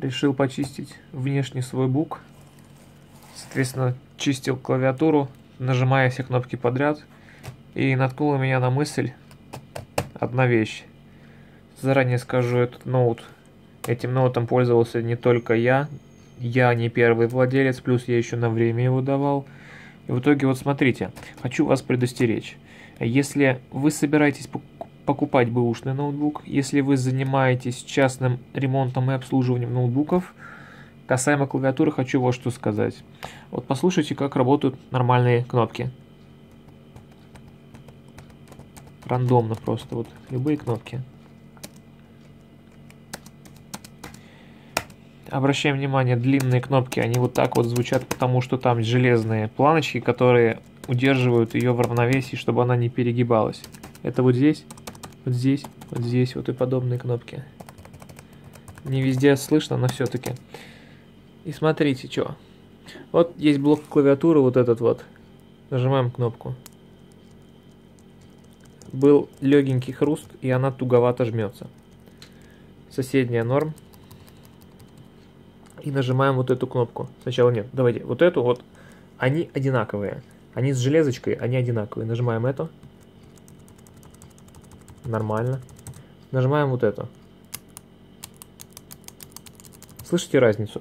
решил почистить внешний свой бук. Соответственно, чистил клавиатуру, нажимая все кнопки подряд. И наткнула меня на мысль одна вещь. Заранее скажу, этот ноут, этим ноутом пользовался не только я, я не первый владелец, плюс я еще на время его давал. И в итоге вот смотрите, хочу вас предостеречь. Если вы собираетесь покупать бэушный ноутбук, если вы занимаетесь частным ремонтом и обслуживанием ноутбуков, касаемо клавиатуры хочу вот что сказать. Вот послушайте, как работают нормальные кнопки. Рандомно просто, вот любые кнопки. Обращаем внимание, длинные кнопки, они вот так вот звучат, потому что там железные планочки, которые удерживают ее в равновесии, чтобы она не перегибалась. Это вот здесь вот здесь, вот здесь, вот и подобные кнопки. Не везде слышно, но все-таки. И смотрите, что. Вот есть блок клавиатуры, вот этот вот. Нажимаем кнопку. Был легенький хруст, и она туговато жмется. Соседняя норм. И нажимаем вот эту кнопку. Сначала нет, давайте, вот эту вот. Они одинаковые. Они с железочкой, они одинаковые. Нажимаем эту. Нормально. Нажимаем вот эту. Слышите разницу?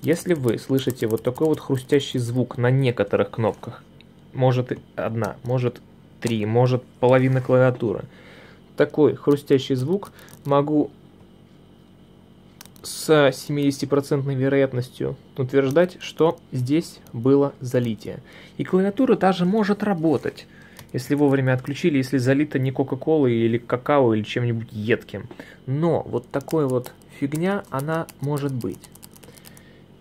Если вы слышите вот такой вот хрустящий звук на некоторых кнопках, может одна, может три, может половина клавиатуры, такой хрустящий звук могу с 70% вероятностью утверждать, что здесь было залитие. И клавиатура даже может работать, если вовремя отключили, если залито не Кока-Колой или какао или чем-нибудь едким. Но вот такой вот фигня, она может быть.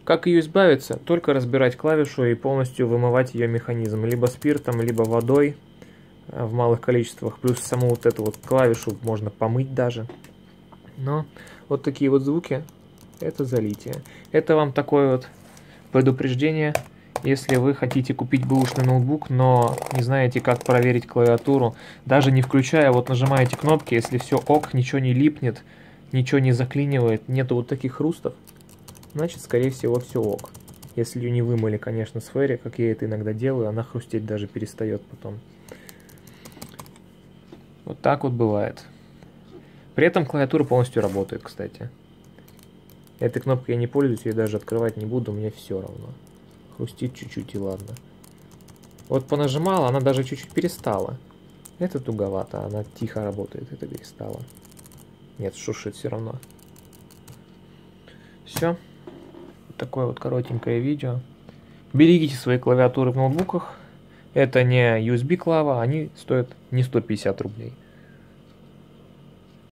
Как ее избавиться? Только разбирать клавишу и полностью вымывать ее механизм. Либо спиртом, либо водой э, в малых количествах. Плюс саму вот эту вот клавишу можно помыть даже. Но вот такие вот звуки это залитие. Это вам такое вот предупреждение, если вы хотите купить бэушный ноутбук, но не знаете, как проверить клавиатуру, даже не включая, вот нажимаете кнопки, если все ок, ничего не липнет, ничего не заклинивает, нету вот таких хрустов, значит, скорее всего, все ок. Если ее не вымыли, конечно, с ферри, как я это иногда делаю, она хрустеть даже перестает потом. Вот так вот бывает. При этом клавиатура полностью работает, кстати. Этой кнопкой я не пользуюсь, я даже открывать не буду, мне все равно. Хрустит чуть-чуть и ладно. Вот понажимала, она даже чуть-чуть перестала. Это туговато, она тихо работает, это перестала. Нет, шуршит все равно. Все. Такое вот коротенькое видео. Берегите свои клавиатуры в ноутбуках. Это не USB клава, они стоят не 150 рублей.